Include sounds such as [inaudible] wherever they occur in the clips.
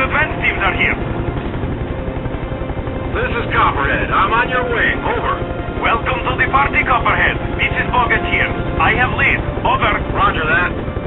advance teams are here. This is Copperhead. I'm on your way. Over. Welcome to the party, Copperhead. This is Bogat here. I have lead. Over. Roger that.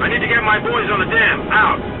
I need to get my boys on the dam. Out.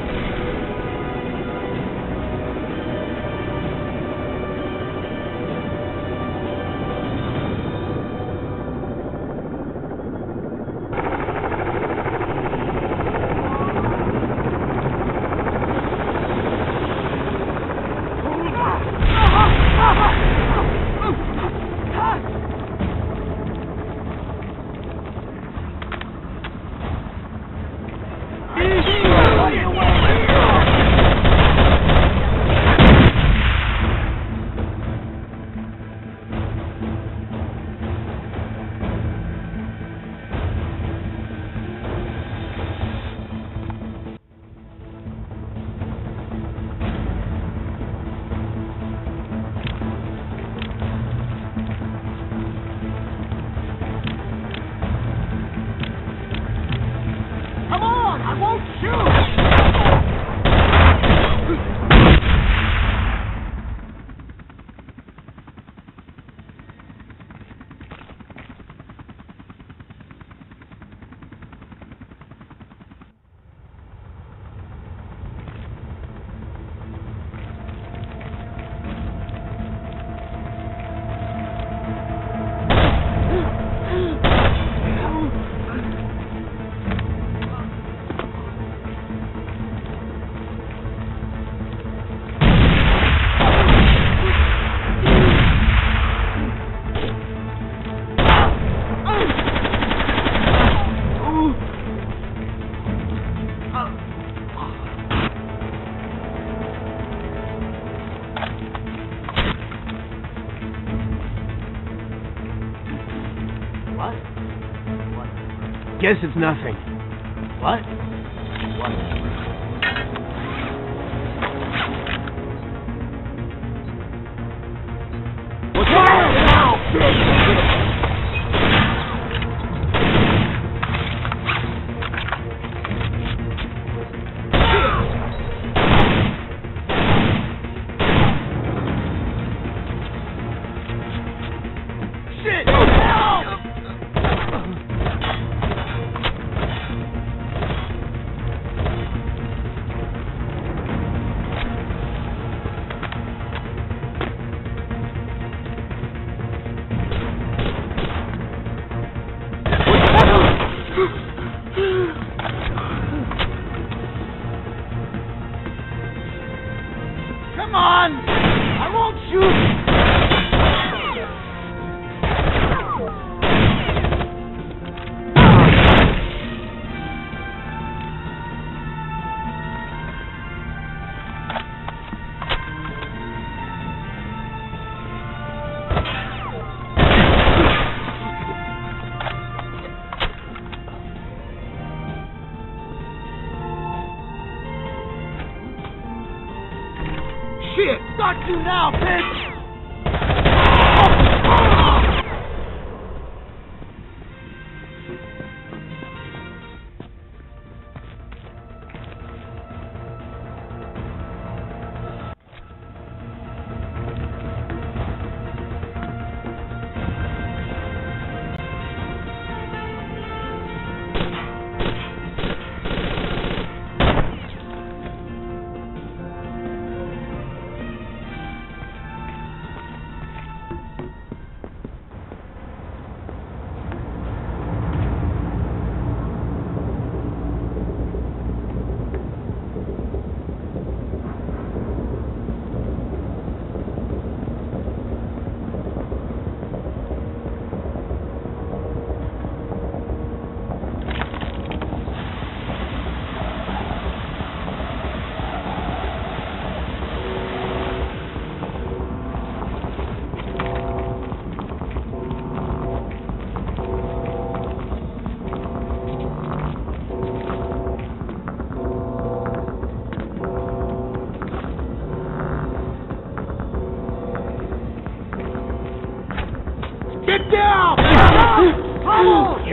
Guess it's nothing. What? What? What's wrong now? Come on! I won't shoot! Shit! Got you now, bitch!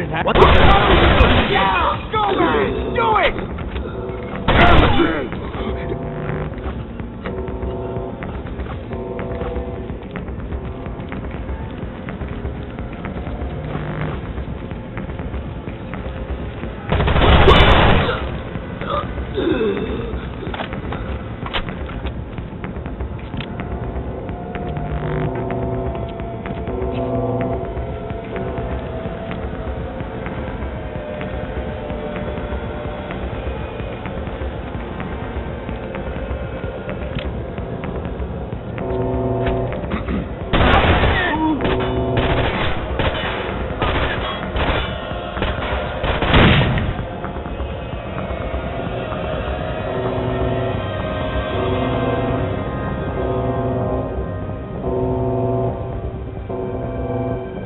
Attack. What the? Yeah! Go, man! Do it!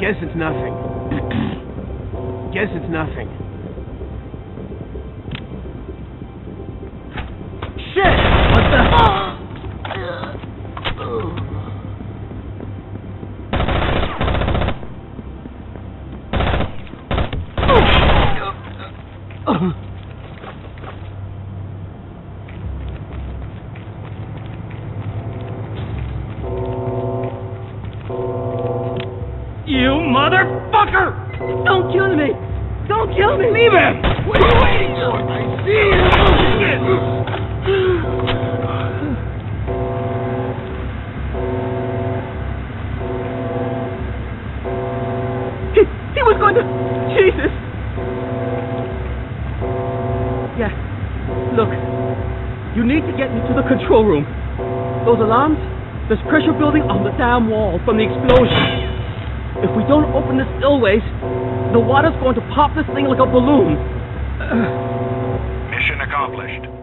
Guess it's nothing. [clears throat] Guess it's nothing. You motherfucker! Don't kill me! Don't kill me! Leave him! What are you waiting for? I see you! He, he was going to... Jesus! Yeah. Look. You need to get me to the control room. Those alarms? There's pressure building on the dam wall from the explosion. If we don't open the spillways, the water's going to pop this thing like a balloon. Mission accomplished.